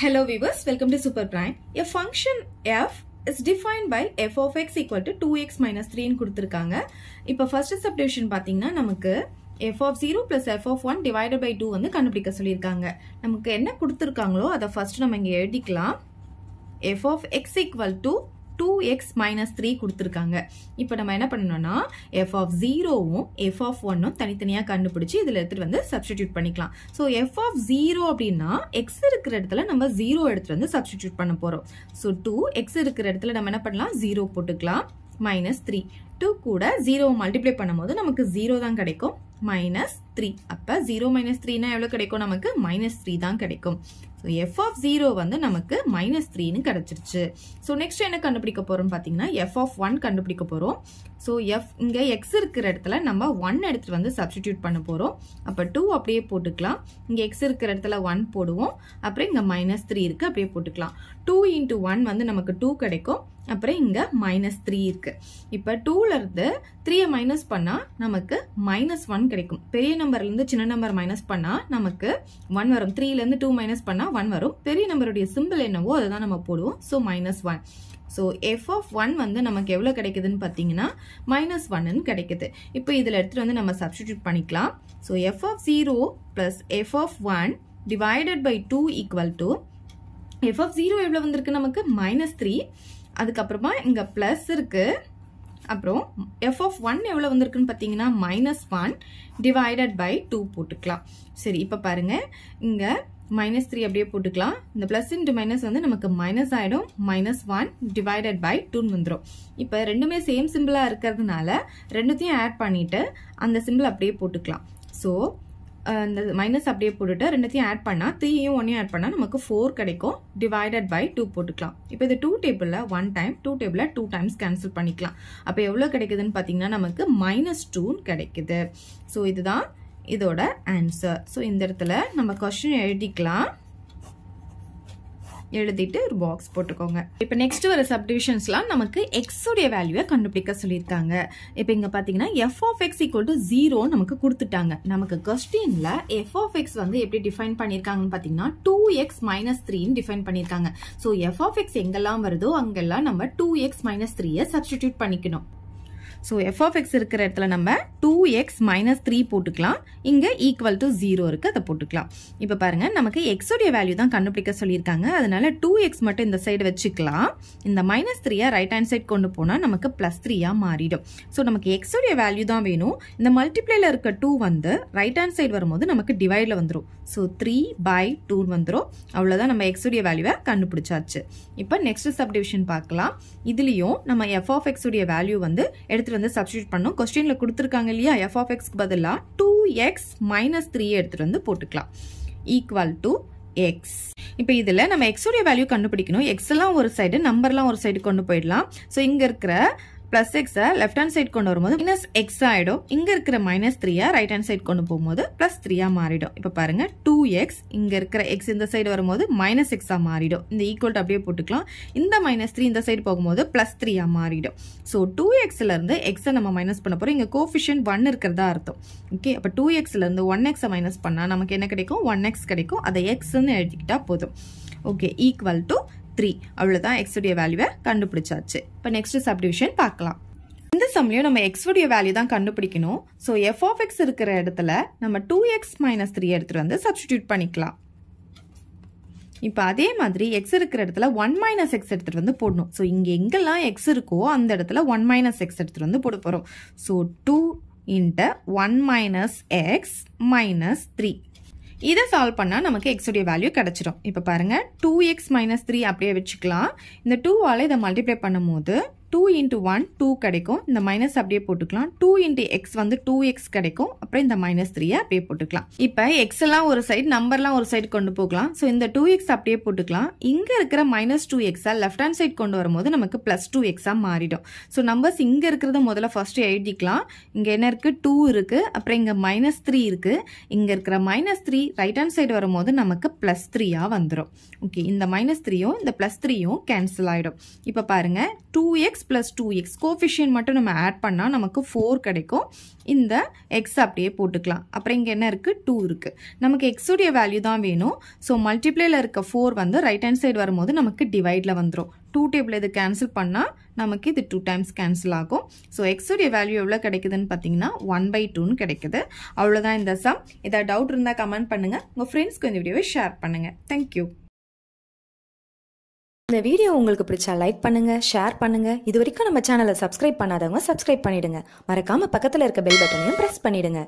Hello viewers, welcome to Super Prime. A function f is defined by f of x equal to 2x minus 3 ன்னு கொடுத்திருக்காங்க. இப்போ first subdivision பாத்தீங்கன்னா நமக்கு f of 0 plus f of 1 divided by 2 வந்து கண்டுபிடிக்க சொல்லியிருக்காங்க. நமக்கு என்ன கொடுத்திருக்காங்களோ அதை first நம்ம இங்க எழுதிக்கலாம். f of x equal to 2x minus 3 கொடுத்துருக்காங்க. இப்போ நம்ம என்ன பண்ணணும்னா f of 0வும் f of 1ம் தனித்தனியா கண்டுபிடிச்சு இதுல எடுத்துகிட்டு வந்து சப்ஸ்டிடியூட் பண்ணிக்கலாம். ஸோ f of 0 அப்படின்னா x இருக்கிற இடத்துல நம்ம 0 எடுத்துட்டு வந்து சப்ஸ்டிடியூட் பண்ண போறோம். ஸோ 2 x இருக்கிற இடத்துல நம்ம என்ன பண்ணலாம்? 0 போட்டுக்கலாம். மைனஸ் த்ரீ டூ கூட ஜீரோ மல்டிப்ளை பண்ணும்போது நமக்கு ஜீரோ தான் கிடைக்கும். மைனஸ் த்ரீ அப்போ ஜீரோ மைனஸ் த்ரீனா எவ்வளோ கிடைக்கும்? நமக்கு மைனஸ் த்ரீ தான் கிடைக்கும். ஸோ எஃப் ஆஃப் ஜீரோ வந்து நமக்கு மைனஸ் த்ரீன்னு கிடச்சிருச்சு. ஸோ நெக்ஸ்ட் என்ன கண்டுபிடிக்க போகிறோம்னு பார்த்தீங்கன்னா எஃப் ஆஃப் ஒன் கண்டுபிடிக்க போகிறோம் ஸோ எஃப் இங்கே எக்ஸ் இருக்கிற இடத்துல நம்ம ஒன் எடுத்துகிட்டு வந்து சப்ஸ்டிடியூட் பண்ண போகிறோம் அப்போ டூ அப்படியே போட்டுக்கலாம். இங்கே எக்ஸ் இருக்கிற இடத்துல ஒன் போடுவோம். அப்புறம் இங்கே மைனஸ் த்ரீ இருக்குது அப்படியே போட்டுக்கலாம். டூ இன்ட்டு ஒன் வந்து நமக்கு டூ கிடைக்கும். அப்புறம் இங்கே மைனஸ் த்ரீ இருக்குது இப்போ டூலேருந்து த்ரீயை மைனஸ் பண்ணால் நமக்கு மைனஸ் ஒன் கிடைக்கும். பெரிய நம்பர்லேருந்து சின்ன நம்பர் மைனஸ் பண்ணால் நமக்கு ஒன் வரும். த்ரீலேருந்து டூ மைனஸ் பண்ணால் ஒன் வரும். பெரிய நம்பருடைய சிம்பிள் என்னவோ அதை தான் நம்ம போடுவோம். So minus one so f of one வந்து நமக்கு எவ்வளோ கிடைக்குதுன்னு பார்த்தீங்கன்னா மைனஸ் ஒன்னு கிடைக்குது. இப்போ இதில் எடுத்துகிட்டு வந்து நம்ம சப்ஸ்டிடியூட் பண்ணிக்கலாம். So f of zero plus f of one divided by two equal to f of zero எவ்வளோ வந்திருக்கு நமக்கு? மைனஸ் த்ரீ அதுக்கப்புறமா இங்கே ப்ளஸ் இருக்குது அப்புறம் எஃப் ஆஃப் ஒன் எவ்வளோ வந்திருக்குன்னு பார்த்தீங்கன்னா minus one divided by two போட்டுக்கலாம். சரி இப்போ பாருங்கள் இங்கே மைனஸ் த்ரீ அப்படியே போட்டுக்கலாம். இந்த பிளஸ் இன்டு மைனஸ் வந்து நமக்கு மைனஸ் ஆயிடும். மைனஸ் ஒன் டிவைடட் பை டூன் வந்துடும் இப்போ ரெண்டுமே சேம் சிம்பிளாக இருக்கிறதுனால ரெண்டுத்தையும் ஆட் பண்ணிட்டு அந்த சிம்பிள் அப்படியே போட்டுக்கலாம். ஸோ இந்த மைனஸ் அப்படியே போட்டுட்டு ரெண்டுத்தையும் ஆட் பண்ணா த்ரீயும் ஒன்னையும் ஆட் பண்ணா நமக்கு ஃபோர் கிடைக்கும். டிவைடட் பை டூ போட்டுக்கலாம். இப்போ இது டூ டேபிளில் ஒன் டைம் டூ டேபிளில் டூ டைம்ஸ் கேன்சல் பண்ணிக்கலாம். அப்போ எவ்வளோ கிடைக்குதுன்னு பார்த்தீங்கன்னா நமக்கு மைனஸ் டூன்னு கிடைக்குது. ஸோ இதுதான் இதோட ஆன்சர் ஸோ இந்த இடத்துல நம்ம கொஸ்டின் எழுதிக்கலாம். எழுதிட்டு ஒரு பாக்ஸ் போட்டுக்கோங்க. இப்போ நெக்ஸ்ட் வர சப்டிவிஷன்ஸ்லாம் நமக்கு எக்ஸோடைய வேல்யூவை கண்டுபிடிக்க சொல்லியிருக்காங்க. இப்போ இங்கே பார்த்தீங்கன்னா f of x equal to zero நமக்கு கொடுத்துட்டாங்க. நமக்கு கொஸ்டினில் எஃப் ஆஃப் எக்ஸ் வந்து எப்படி டிஃபைன் பண்ணியிருக்காங்கன்னு பார்த்தீங்கன்னா டூ எக்ஸ் மைனஸ் த்ரீன்னு டிஃபைன் பண்ணியிருக்காங்க. ஸோ எஃப் ஆஃப் எக்ஸ் எங்கெல்லாம் வருதோ அங்கெல்லாம் நம்ம டூ எக்ஸ் மைனஸ் த்ரீயை சப்ஸ்டிடியூட் பண்ணிக்கணும். ஸோ எஃப் ஆஃப் எக்ஸ் இருக்கிற இடத்துல நம்ம டூ எக்ஸ் மைனஸ் த்ரீ போட்டுக்கலாம். இங்கே ஈக்குவல் டு ஜீரோ இருக்குது அதை போட்டுக்கலாம். இப்போ பாருங்க நமக்கு எக்ஸோடைய வேல்யூ தான் கண்டுபிடிக்க சொல்லியிருக்காங்க. அதனால டூ எக்ஸ் மட்டும் இந்த சைடு வச்சுக்கலாம். இந்த மைனஸ் த்ரீயாக ரைட் ஹேண்ட் சைட் கொண்டு போனால் நமக்கு பிளஸ் த்ரீயாக மாறிடும். ஸோ நமக்கு எக்ஸோடைய வேல்யூ தான் வேணும். இந்த மல்டிப்ளேல இருக்க டூ வந்து ரைட் ஹேண்ட் சைடு வரும்போது நமக்கு டிவைடில் வந்துடும் ஸோ த்ரீ பை டூ வந்துடும் அவ்வளோதான் நம்ம எக்ஸோடைய வேல்யூவை கண்டுபிடிச்சாச்சு. இப்போ நெக்ஸ்ட் சப்டிவிஷன் பார்க்கலாம். இதுலேயும் நம்ம எஃப் ஆஃப் எக்ஸோடைய வேல்யூ வந்து எடுத்துகிட்டு வந்து சப்ஸ்டியூட் பண்ணும். கொஸ்டின்ல கொடுத்துருக்காங்க இல்லையா? எஃப் ஆஃப் எக்ஸ்க்கு பதிலாக டூ எக்ஸ் மைனஸ் த்ரீ எடுத்துட்டு வந்து போட்டுக்கலாம். ஈக்குவல் டு எக்ஸ் இப்போ இதில் நம்ம எக்ஸோடைய வேல்யூ கண்டுபிடிக்கணும். எக்ஸ் எல்லாம் ஒரு சைடு நம்பர்லாம் ஒரு சைடு கொண்டு போயிடலாம். ஸோ இங்கே இருக்கிற பிளஸ் எக்ஸை லெஃப்ட் ஹேண்ட் சைட் கொண்டு வரும்போது மைனஸ் எக்ஸ் ஆகிடும் இங்கே இருக்கிற மைனஸ் த்ரீயா ரைட் ஹேண்ட் சைட் கொண்டு போகும்போது பிளஸ் த்ரீயா மாறிடும். இப்போ பாருங்க டூ எக்ஸ் இங்கே இருக்கிற எக்ஸ் இந்த சைடு வரும்போது மைனஸ் எக்ஸா மாறிடும். இந்த ஈக்குவல் அப்படியே போட்டுக்கலாம். இந்த மைனஸ் த்ரீ இந்த சைடு போகும்போது பிளஸ் த்ரீயா மாறிடும். ஸோ டூ எக்ஸ்லேருந்து எக்ஸை நம்ம மைனஸ் பண்ண போகிறோம் இங்கே கோஃபிஷியன் ஒன் இருக்கிறதா அர்த்தம். ஓகே அப்போ டூ எக்ஸ்லேருந்து ஒன் எக்ஸை மைனஸ் பண்ணால் நமக்கு என்ன கிடைக்கும்? ஒன் எக்ஸ் கிடைக்கும். அதை எக்ஸ்ன்னு எழுதிக்கிட்டா போதும். ஓகே ஈக்குவல் டு த்ரீ அவ்வளோதான் எக்ஸுடைய வேல்யூவை கண்டுபிடிச்சாச்சு. இப்போ நெக்ஸ்ட் சப்டிவிஷன் பார்க்கலாம். இந்த சமயம் நம்ம எக்ஸுடைய வேல்யூ தான் கண்டுபிடிக்கணும். ஸோ எஃப் ஆஃப் எக்ஸ் இருக்கிற இடத்துல நம்ம டூ எக்ஸ் மைனஸ் த்ரீ எடுத்துட்டு வந்து சப்ஸ்டிடியூட் பண்ணிக்கலாம். இப்போ அதே மாதிரி எக்ஸ் இருக்கிற இடத்துல ஒன் மைனஸ் எக்ஸ் எடுத்துட்டு வந்து போடணும். ஸோ இங்கே எங்கெல்லாம் எக்ஸ் இருக்கோ அந்த இடத்துல ஒன் மைனஸ் எக்ஸ் எடுத்துட்டு வந்து போட போகிறோம் so two into one minus x minus three இதை சால்வ் பண்ணால் நமக்கு எக்ஸுடைய வேல்யூ கிடச்சிடும் இப்போ பாருங்கள் டூ எக்ஸ் மைனஸ் த்ரீ அப்படியே வச்சுக்கலாம். இந்த டூவால் இதை மல்டிப்ளை பண்ணும்போது டூ இன்ட்டு ஒன் டூ கிடைக்கும். இந்த மைனஸ் அப்படியே போட்டுக்கலாம். டூ இன்ட்டு எக்ஸ் வந்து டூ எக்ஸ் கிடைக்கும். அப்புறம் இந்த மைனஸ் த்ரீயை அப்படியே போட்டுக்கலாம். இப்போ எக்ஸ் எல்லாம் ஒரு சைடு நம்பர்லாம் ஒரு சைடு கொண்டு போகலாம். ஸோ இந்த டூ எக்ஸ் அப்படியே போட்டுக்கலாம். இங்கே இருக்கிற மைனஸ் டூ எக்ஸாக லெஃப்ட் ஹேண்ட் சைடு கொண்டு வரும்போது நமக்கு ப்ளஸ் டூ எக்ஸாக மாறிடும். ஸோ நம்பர்ஸ் இங்கே இருக்கிறத முதல்ல ஃபர்ஸ்ட் எழுதிக்கலாம். இங்கே என்ன இருக்குது டூ இருக்குது அப்புறம் இங்கே மைனஸ் த்ரீ இருக்குது இங்கே இருக்கிற minus three right hand side வரும்போது நமக்கு ப்ளஸ் த்ரீயாக வந்துடும் ஓகே இந்த மைனஸ் த்ரீயும் இந்த ப்ளஸ் த்ரீயும் கேன்சல் ஆகிடும் இப்போ பாருங்கள் two x x plus two x coefficient மட்டும் நம்ம ஆட் பண்ணால் நமக்கு ஃபோர் கிடைக்கும். இந்த எக்ஸ் அப்படியே போட்டுக்கலாம். அப்புறம் இங்கே என்ன இருக்குது டூ இருக்குது நமக்கு எக்ஸுடைய வேல்யூ தான் வேணும். ஸோ மல்டிப்ளேயில் இருக்க ஃபோர் வந்து ரைட் ஹேண்ட் சைடு வரும்போது நமக்கு டிவைடில் வந்துடும் டூ டேபிள் இது கேன்சல் பண்ணால் நமக்கு இது டூ டைம்ஸ் கேன்சல் ஆகும். ஸோ எக்ஸுடைய வேல்யூ எவ்வளோ கிடைக்குதுன்னு பார்த்தீங்கன்னா ஒன் பை டூன்னு கிடைக்குது. அவ்வளோதான் இந்த சம் ஏதாவது டவுட் இருந்தால் கமெண்ட் பண்ணுங்கள் உங்கள் ஃப்ரெண்ட்ஸ்க்கு இந்த வீடியோவை ஷேர் பண்ணுங்கள் தேங்க்யூ இந்த வீடியோ உங்களுக்கு பிடிச்சா லைக் பண்ணுங்க ஷேர் பண்ணுங்க. இது வரைக்கும் நம்ம சேனலை சப்ஸ்கிரைப் பண்ணாதவங்க சப்ஸ்கிரைப் பண்ணிடுங்க. மறக்காம பக்கத்துல இருக்க பெல் பட்டனையும் பிரஸ் பண்ணிடுங்க.